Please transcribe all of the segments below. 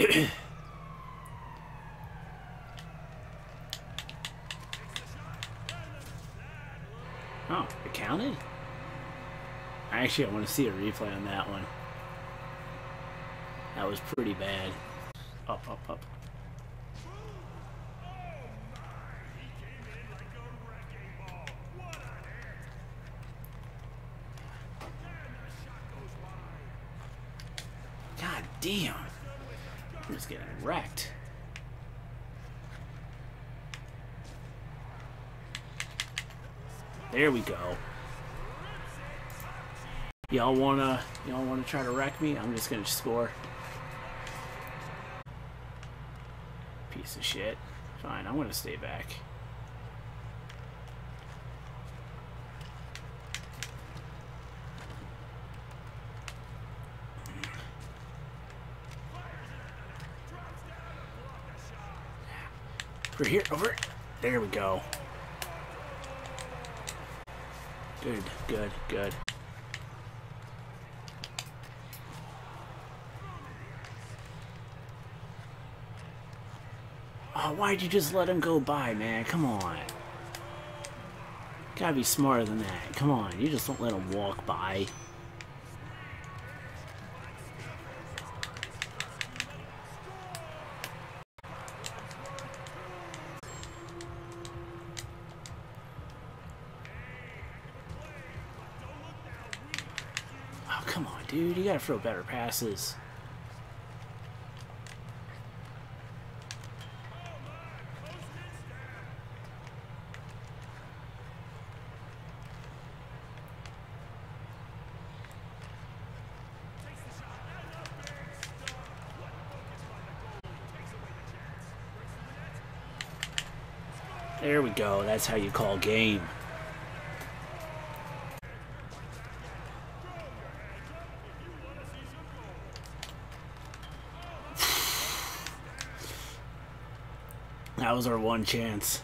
oh, it counted? Actually, I want to see a replay on that one. That was pretty bad. Up, up, up. God damn. I'm getting wrecked. There we go. Y'all wanna y'all wanna try to wreck me? I'm just gonna score. Piece of shit. Fine, I'm gonna stay back. Over here, over. There we go. Good, good, good. Oh, why'd you just let him go by, man? Come on. Gotta be smarter than that. Come on, you just don't let him walk by. Oh, come on, dude. You gotta throw better passes. There we go. That's how you call game. Was our one chance.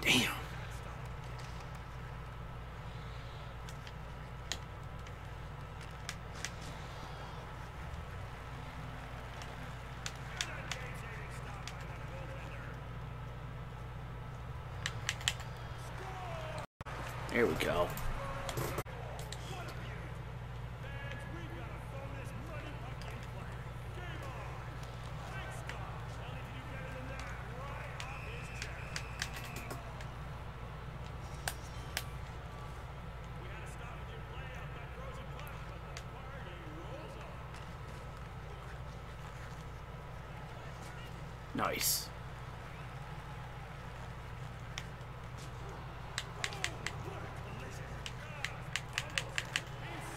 Damn. There we go. Nice.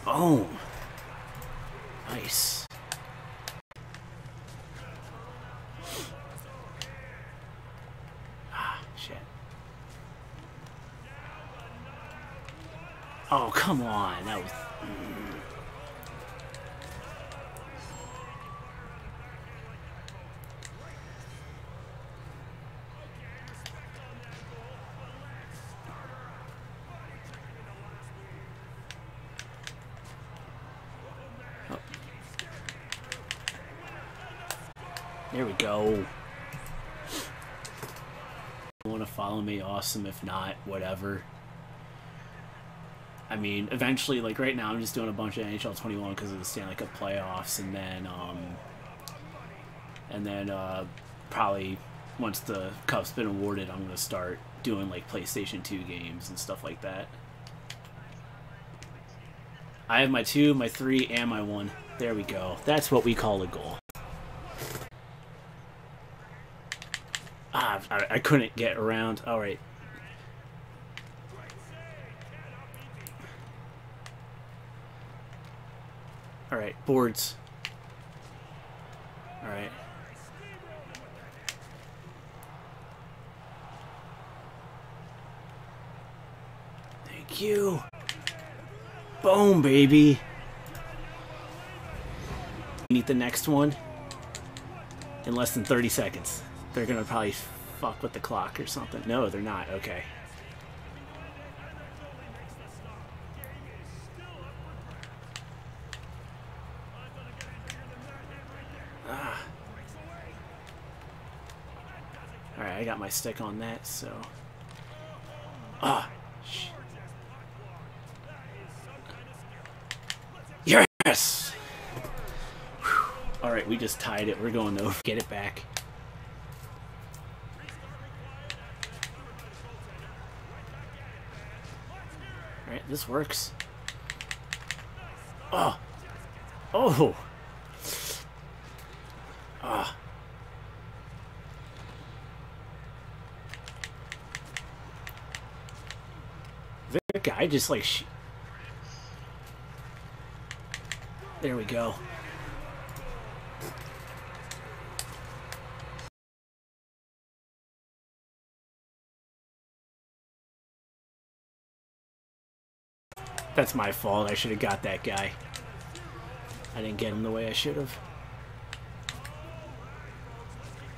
Boom. Nice. Ah, shit. Oh, come on. That was... mm. There we go. Want to follow me? Awesome. If not, whatever. I mean, eventually, like right now, I'm just doing a bunch of NHL 21 because of the Stanley Cup playoffs, and then, um, and then uh, probably once the cup's been awarded, I'm gonna start doing like PlayStation 2 games and stuff like that. I have my two, my three, and my one. There we go. That's what we call a goal. Ah, I, I couldn't get around. All right. All right, boards. All right. Thank you. Boom, baby. Meet the next one in less than 30 seconds. They're gonna probably fuck with the clock or something. No, they're not. Okay. Ah. Alright, I got my stick on that, so... Ah! Yes! Alright, we just tied it. We're going over. Get it back. Alright, this works. Oh! Oh! Ah. That guy just like. there we go. That's my fault. I should have got that guy. I didn't get him the way I should have.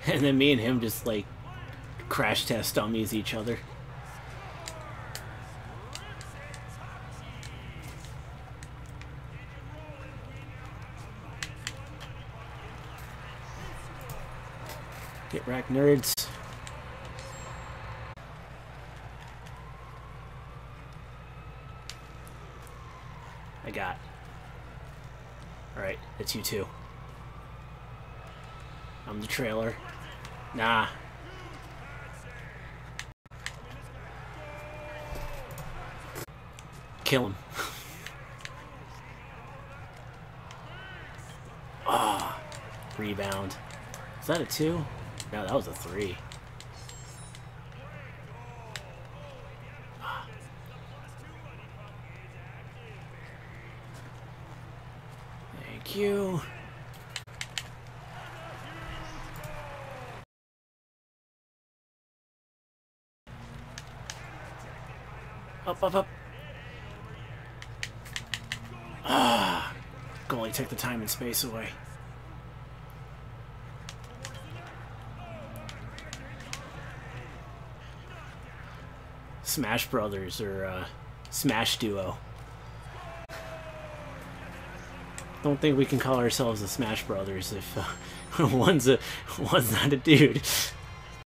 And then me and him just like crash test dummies each other. Get rack nerds. I got. Alright, it's you too. I'm the trailer. Nah. Kill him. Ah. oh, rebound. Is that a two? No, that was a three. Thank you. Up, up, up. Ah, goalie took the time and space away. Smash Brothers or uh, Smash Duo. Don't think we can call ourselves the Smash Brothers if uh, one's a one's not a dude.